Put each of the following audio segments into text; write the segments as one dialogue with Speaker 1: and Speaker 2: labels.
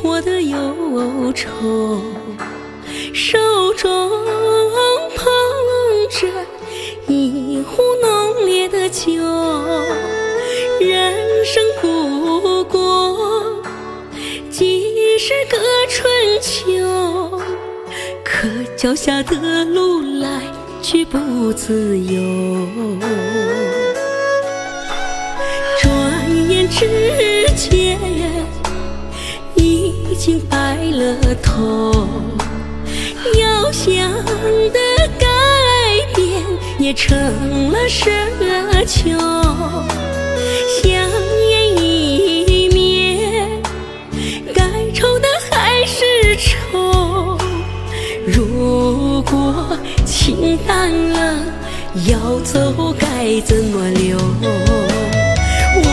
Speaker 1: 过的忧愁，手中捧着一壶浓烈的酒。人生不过几十个春秋，可脚下的路来去不自由。转眼之间。已经白了头，要想的改变也成了奢求。香烟一灭，该愁的还是愁。如果情淡了，要走该怎么留？我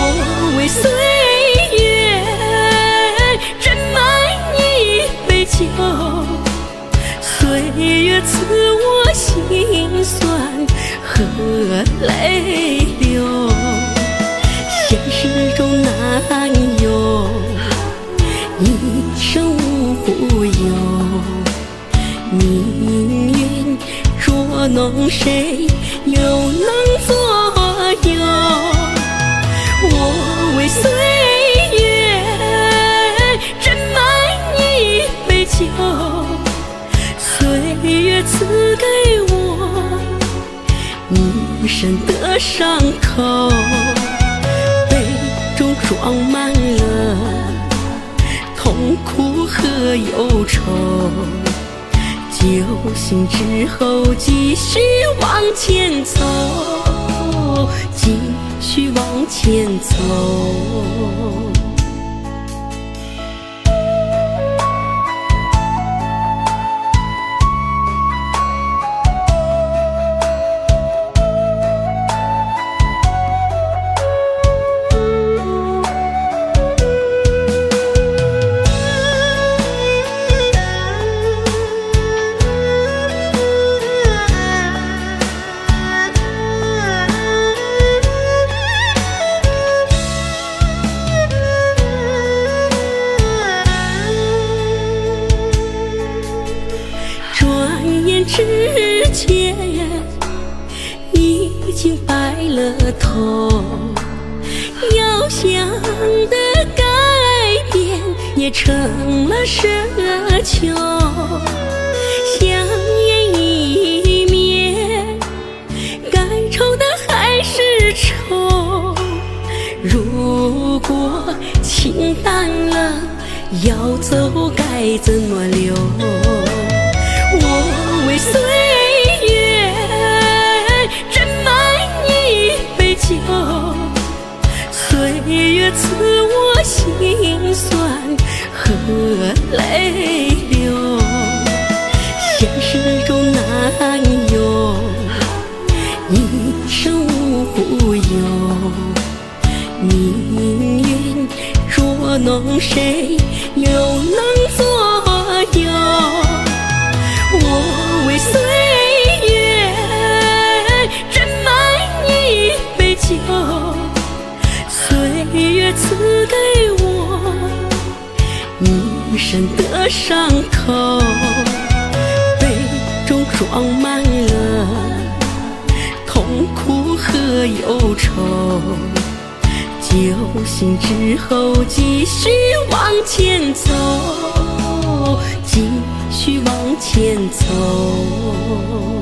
Speaker 1: 为岁月。赐我心酸和泪流，现实中难有一生无忧。命运捉弄，谁又能左右？我为岁伤口，杯中装满了痛苦和忧愁。酒醒之后，继续往前走，继续往前走。之间已经白了头，要想的改变也成了奢求。香烟一灭，该愁的还是愁。如果情淡了，要走该怎么留？赐我心酸和泪流。现实中难有一生无忧，命运捉弄谁又能伤口，杯中装满了痛苦和忧愁。酒醒之后，继续往前走。继续往前走。